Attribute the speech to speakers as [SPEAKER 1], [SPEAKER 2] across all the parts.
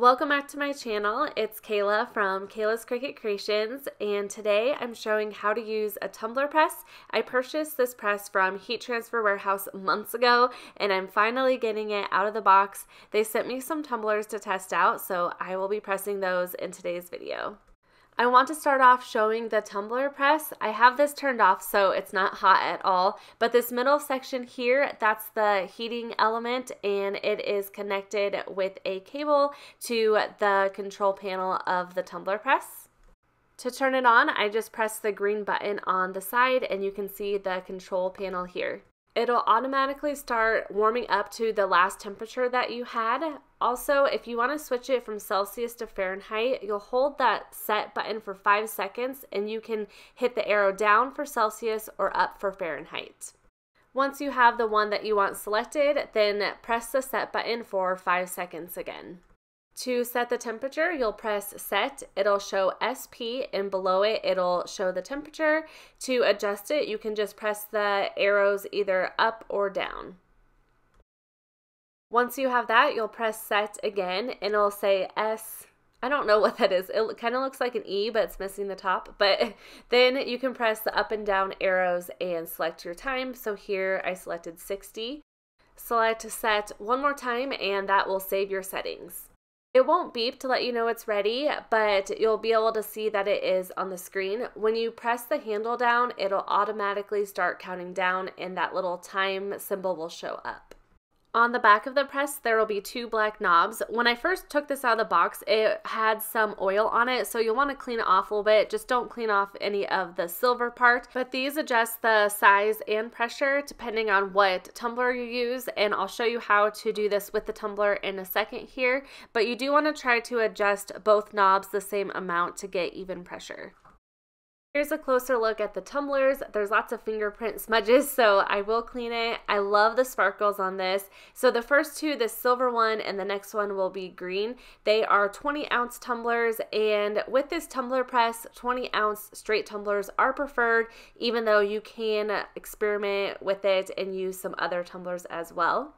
[SPEAKER 1] Welcome back to my channel. It's Kayla from Kayla's Cricut Creations and today I'm showing how to use a tumbler press. I purchased this press from Heat Transfer Warehouse months ago and I'm finally getting it out of the box. They sent me some tumblers to test out so I will be pressing those in today's video. I want to start off showing the tumbler press. I have this turned off so it's not hot at all, but this middle section here, that's the heating element and it is connected with a cable to the control panel of the tumbler press. To turn it on, I just press the green button on the side and you can see the control panel here it'll automatically start warming up to the last temperature that you had. Also, if you want to switch it from Celsius to Fahrenheit, you'll hold that set button for five seconds and you can hit the arrow down for Celsius or up for Fahrenheit. Once you have the one that you want selected, then press the set button for five seconds again. To set the temperature, you'll press set. It'll show SP and below it, it'll show the temperature. To adjust it, you can just press the arrows either up or down. Once you have that, you'll press set again and it'll say S. I don't know what that is. It kind of looks like an E, but it's missing the top. But then you can press the up and down arrows and select your time. So here I selected 60. Select set one more time and that will save your settings. It won't beep to let you know it's ready, but you'll be able to see that it is on the screen. When you press the handle down, it'll automatically start counting down and that little time symbol will show up. On the back of the press, there will be two black knobs. When I first took this out of the box, it had some oil on it, so you'll want to clean it off a little bit. Just don't clean off any of the silver part. But these adjust the size and pressure depending on what tumbler you use, and I'll show you how to do this with the tumbler in a second here. But you do want to try to adjust both knobs the same amount to get even pressure. Here's a closer look at the tumblers. There's lots of fingerprint smudges, so I will clean it. I love the sparkles on this. So the first two, the silver one and the next one will be green. They are 20 ounce tumblers, and with this tumbler press, 20 ounce straight tumblers are preferred, even though you can experiment with it and use some other tumblers as well.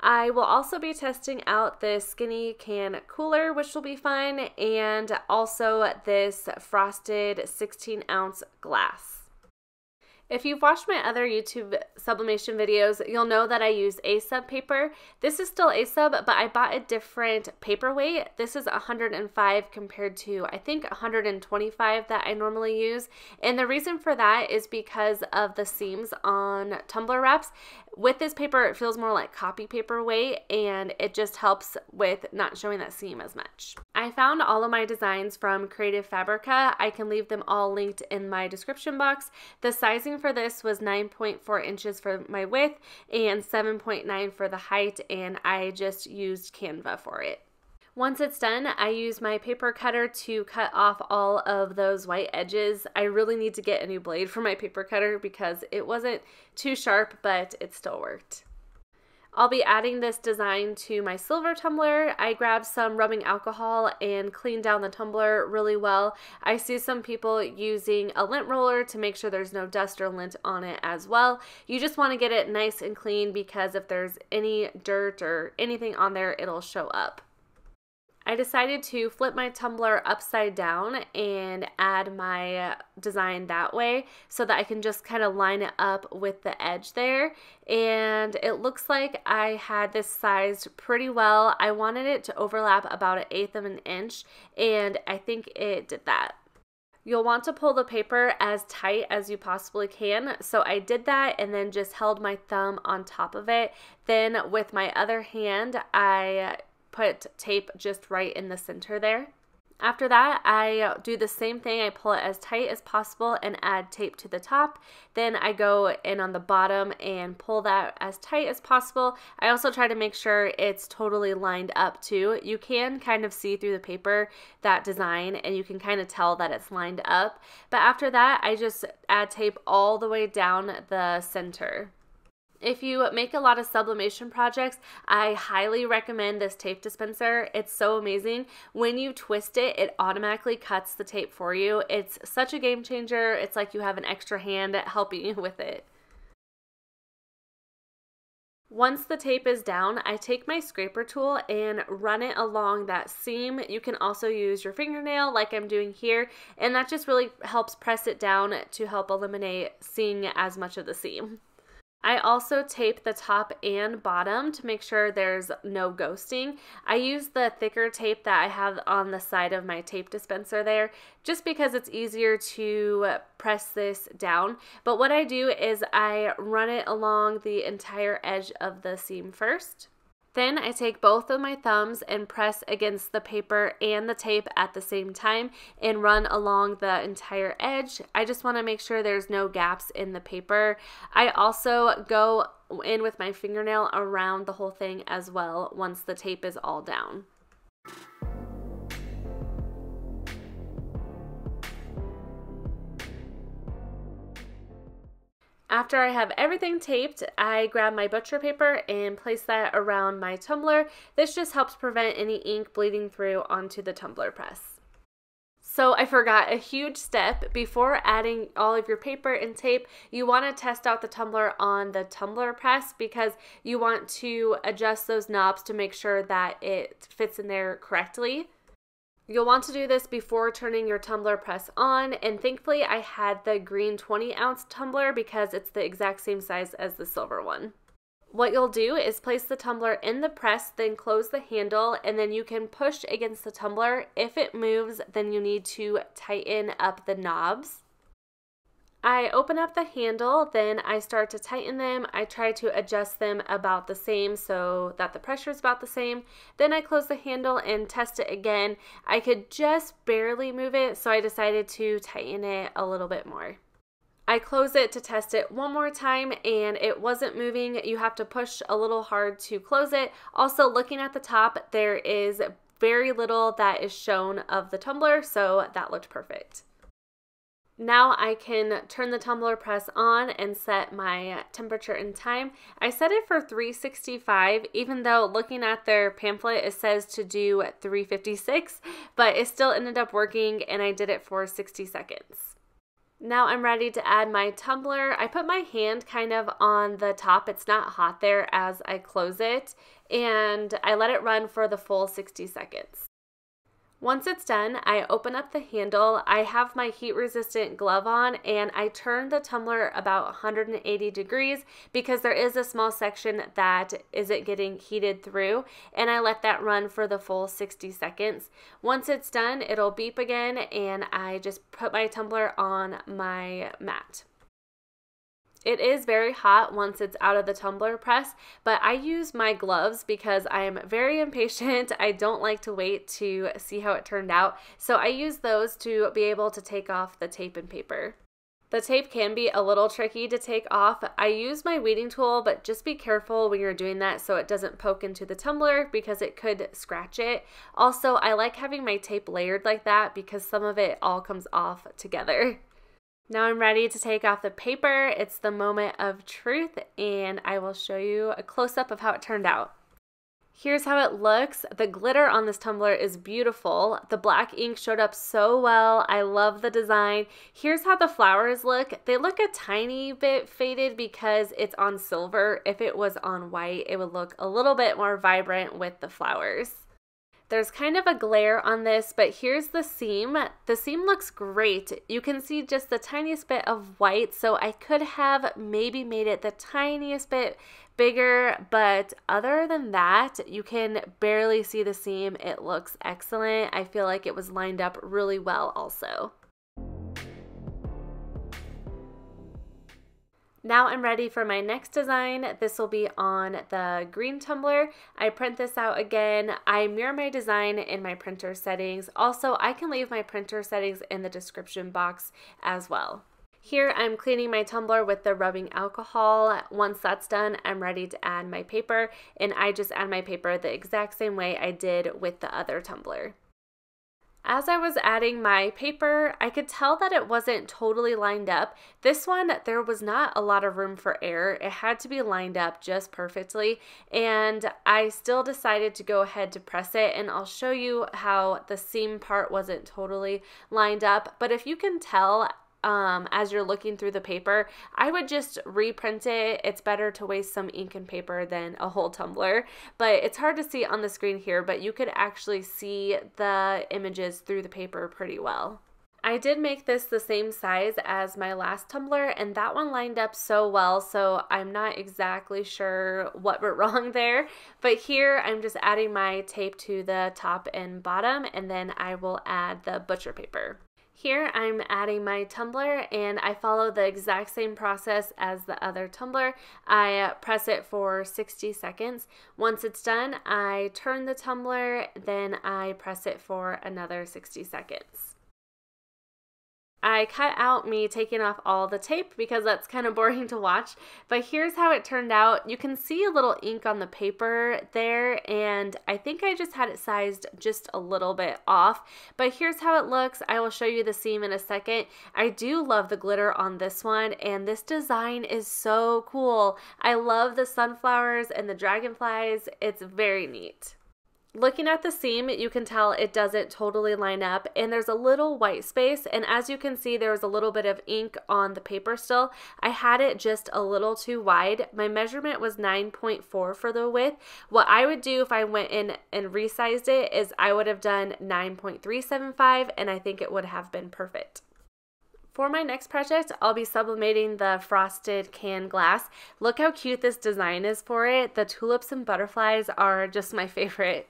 [SPEAKER 1] I will also be testing out this skinny can cooler, which will be fun, and also this frosted 16 ounce glass. If you've watched my other YouTube sublimation videos, you'll know that I use A-sub paper. This is still A-sub, but I bought a different paperweight. This is 105 compared to, I think, 125 that I normally use. And the reason for that is because of the seams on tumbler wraps. With this paper, it feels more like copy paper weight and it just helps with not showing that seam as much. I found all of my designs from Creative Fabrica. I can leave them all linked in my description box. The sizing for this was 9.4 inches for my width and 7.9 for the height and I just used Canva for it. Once it's done, I use my paper cutter to cut off all of those white edges. I really need to get a new blade for my paper cutter because it wasn't too sharp, but it still worked. I'll be adding this design to my silver tumbler. I grabbed some rubbing alcohol and cleaned down the tumbler really well. I see some people using a lint roller to make sure there's no dust or lint on it as well. You just want to get it nice and clean because if there's any dirt or anything on there, it'll show up. I decided to flip my tumbler upside down and add my design that way so that I can just kind of line it up with the edge there. And it looks like I had this sized pretty well. I wanted it to overlap about an eighth of an inch and I think it did that. You'll want to pull the paper as tight as you possibly can. So I did that and then just held my thumb on top of it. Then with my other hand, I put tape just right in the center there. After that, I do the same thing. I pull it as tight as possible and add tape to the top. Then I go in on the bottom and pull that as tight as possible. I also try to make sure it's totally lined up too. You can kind of see through the paper that design and you can kind of tell that it's lined up. But after that, I just add tape all the way down the center. If you make a lot of sublimation projects, I highly recommend this tape dispenser. It's so amazing. When you twist it, it automatically cuts the tape for you. It's such a game changer. It's like you have an extra hand helping you with it. Once the tape is down, I take my scraper tool and run it along that seam. You can also use your fingernail like I'm doing here, and that just really helps press it down to help eliminate seeing as much of the seam. I also tape the top and bottom to make sure there's no ghosting. I use the thicker tape that I have on the side of my tape dispenser there just because it's easier to press this down. But what I do is I run it along the entire edge of the seam first. Then I take both of my thumbs and press against the paper and the tape at the same time and run along the entire edge. I just want to make sure there's no gaps in the paper. I also go in with my fingernail around the whole thing as well once the tape is all down. After I have everything taped, I grab my butcher paper and place that around my tumbler. This just helps prevent any ink bleeding through onto the tumbler press. So I forgot a huge step. Before adding all of your paper and tape, you want to test out the tumbler on the tumbler press because you want to adjust those knobs to make sure that it fits in there correctly. You'll want to do this before turning your tumbler press on, and thankfully I had the green 20 ounce tumbler because it's the exact same size as the silver one. What you'll do is place the tumbler in the press, then close the handle, and then you can push against the tumbler. If it moves, then you need to tighten up the knobs. I open up the handle, then I start to tighten them. I try to adjust them about the same so that the pressure is about the same. Then I close the handle and test it again. I could just barely move it, so I decided to tighten it a little bit more. I close it to test it one more time and it wasn't moving. You have to push a little hard to close it. Also, looking at the top, there is very little that is shown of the tumbler, so that looked perfect. Now I can turn the tumbler press on and set my temperature and time. I set it for 365, even though looking at their pamphlet, it says to do 356, but it still ended up working and I did it for 60 seconds. Now I'm ready to add my tumbler. I put my hand kind of on the top. It's not hot there as I close it and I let it run for the full 60 seconds. Once it's done, I open up the handle. I have my heat resistant glove on and I turn the tumbler about 180 degrees because there is a small section that isn't getting heated through and I let that run for the full 60 seconds. Once it's done, it'll beep again and I just put my tumbler on my mat. It is very hot once it's out of the tumbler press, but I use my gloves because I am very impatient. I don't like to wait to see how it turned out, so I use those to be able to take off the tape and paper. The tape can be a little tricky to take off. I use my weeding tool, but just be careful when you're doing that so it doesn't poke into the tumbler because it could scratch it. Also, I like having my tape layered like that because some of it all comes off together. Now I'm ready to take off the paper. It's the moment of truth and I will show you a close-up of how it turned out. Here's how it looks. The glitter on this tumbler is beautiful. The black ink showed up so well. I love the design. Here's how the flowers look. They look a tiny bit faded because it's on silver. If it was on white, it would look a little bit more vibrant with the flowers. There's kind of a glare on this, but here's the seam. The seam looks great. You can see just the tiniest bit of white, so I could have maybe made it the tiniest bit bigger, but other than that, you can barely see the seam. It looks excellent. I feel like it was lined up really well also. Now I'm ready for my next design. This will be on the green tumbler. I print this out again. I mirror my design in my printer settings. Also, I can leave my printer settings in the description box as well. Here I'm cleaning my tumbler with the rubbing alcohol. Once that's done, I'm ready to add my paper and I just add my paper the exact same way I did with the other tumbler. As I was adding my paper, I could tell that it wasn't totally lined up. This one, there was not a lot of room for error. It had to be lined up just perfectly, and I still decided to go ahead to press it, and I'll show you how the seam part wasn't totally lined up. But if you can tell, um, as you're looking through the paper, I would just reprint it. It's better to waste some ink and paper than a whole tumbler, but it's hard to see on the screen here, but you could actually see the images through the paper pretty well. I did make this the same size as my last tumbler and that one lined up so well so I'm not exactly sure what went wrong there but here I'm just adding my tape to the top and bottom and then I will add the butcher paper. Here I'm adding my tumbler and I follow the exact same process as the other tumbler. I uh, press it for 60 seconds. Once it's done, I turn the tumbler, then I press it for another 60 seconds. I cut out me taking off all the tape because that's kind of boring to watch, but here's how it turned out. You can see a little ink on the paper there, and I think I just had it sized just a little bit off, but here's how it looks. I will show you the seam in a second. I do love the glitter on this one, and this design is so cool. I love the sunflowers and the dragonflies. It's very neat. Looking at the seam, you can tell it doesn't totally line up and there's a little white space and as you can see there was a little bit of ink on the paper still. I had it just a little too wide. My measurement was 9.4 for the width. What I would do if I went in and resized it is I would have done 9.375 and I think it would have been perfect. For my next project, I'll be sublimating the frosted can glass. Look how cute this design is for it. The tulips and butterflies are just my favorite.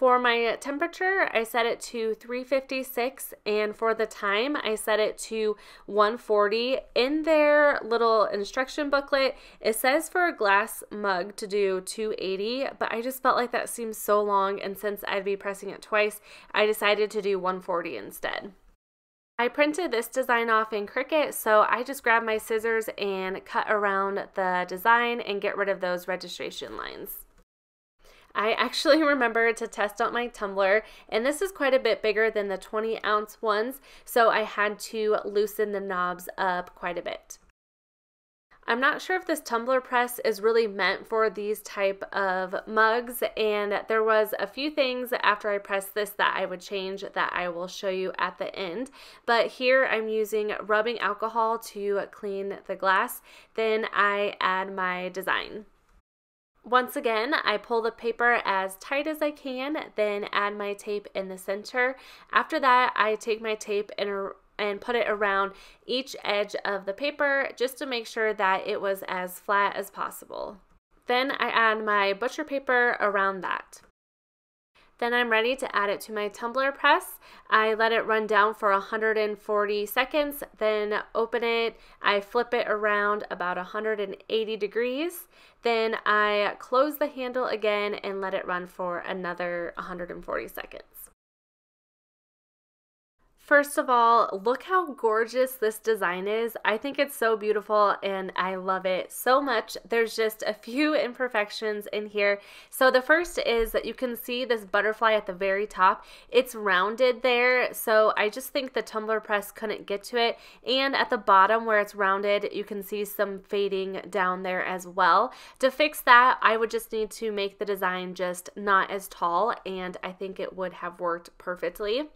[SPEAKER 1] For my temperature, I set it to 356 and for the time, I set it to 140. In their little instruction booklet, it says for a glass mug to do 280, but I just felt like that seems so long and since I'd be pressing it twice, I decided to do 140 instead. I printed this design off in Cricut, so I just grabbed my scissors and cut around the design and get rid of those registration lines. I actually remember to test out my tumbler, and this is quite a bit bigger than the 20 ounce ones, so I had to loosen the knobs up quite a bit. I'm not sure if this tumbler press is really meant for these type of mugs and there was a few things after I pressed this that I would change that I will show you at the end. But here I'm using rubbing alcohol to clean the glass. Then I add my design. Once again, I pull the paper as tight as I can, then add my tape in the center. After that, I take my tape and, and put it around each edge of the paper just to make sure that it was as flat as possible. Then I add my butcher paper around that. Then I'm ready to add it to my tumbler press. I let it run down for 140 seconds, then open it. I flip it around about 180 degrees. Then I close the handle again and let it run for another 140 seconds. First of all, look how gorgeous this design is. I think it's so beautiful and I love it so much. There's just a few imperfections in here. So the first is that you can see this butterfly at the very top. It's rounded there, so I just think the tumbler press couldn't get to it. And at the bottom where it's rounded, you can see some fading down there as well. To fix that, I would just need to make the design just not as tall and I think it would have worked perfectly.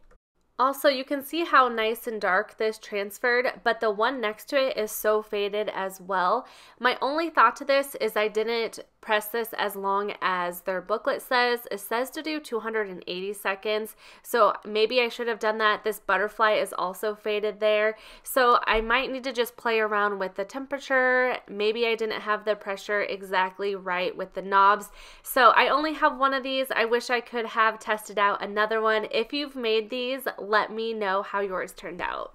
[SPEAKER 1] Also, you can see how nice and dark this transferred, but the one next to it is so faded as well. My only thought to this is I didn't press this as long as their booklet says. It says to do 280 seconds, so maybe I should have done that. This butterfly is also faded there, so I might need to just play around with the temperature. Maybe I didn't have the pressure exactly right with the knobs, so I only have one of these. I wish I could have tested out another one. If you've made these, let me know how yours turned out.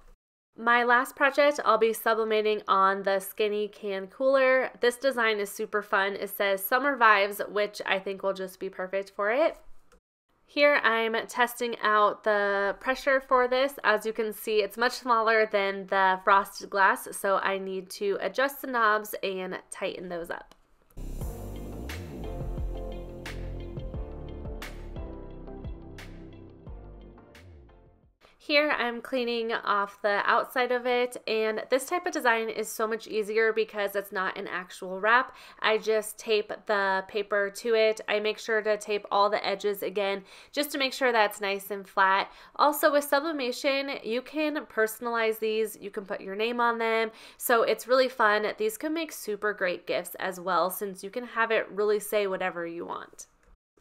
[SPEAKER 1] My last project, I'll be sublimating on the Skinny Can Cooler. This design is super fun. It says Summer Vibes, which I think will just be perfect for it. Here I'm testing out the pressure for this. As you can see, it's much smaller than the frosted glass, so I need to adjust the knobs and tighten those up. Here I'm cleaning off the outside of it and this type of design is so much easier because it's not an actual wrap. I just tape the paper to it. I make sure to tape all the edges again just to make sure that's nice and flat. Also with sublimation you can personalize these. You can put your name on them so it's really fun. These can make super great gifts as well since you can have it really say whatever you want.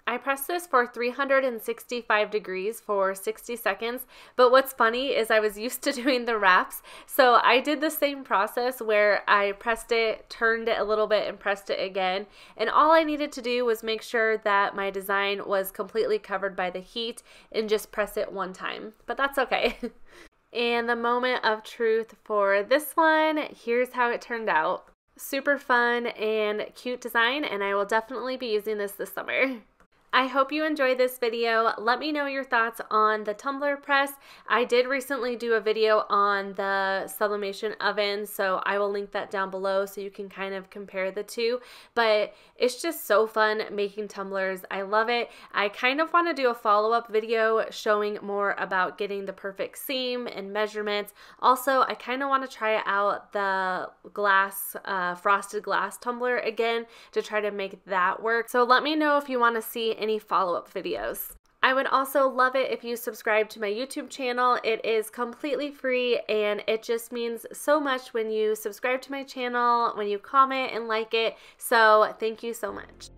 [SPEAKER 1] I pressed this for 365 degrees for 60 seconds, but what's funny is I was used to doing the wraps, so I did the same process where I pressed it, turned it a little bit, and pressed it again, and all I needed to do was make sure that my design was completely covered by the heat and just press it one time, but that's okay. and the moment of truth for this one, here's how it turned out. Super fun and cute design, and I will definitely be using this this summer. I hope you enjoyed this video. Let me know your thoughts on the tumbler press. I did recently do a video on the sublimation oven, so I will link that down below so you can kind of compare the two. But it's just so fun making tumblers. I love it. I kind of want to do a follow-up video showing more about getting the perfect seam and measurements. Also, I kind of want to try out the glass, uh, frosted glass tumbler again to try to make that work. So let me know if you want to see any follow-up videos. I would also love it if you subscribe to my YouTube channel. It is completely free and it just means so much when you subscribe to my channel, when you comment and like it. So thank you so much.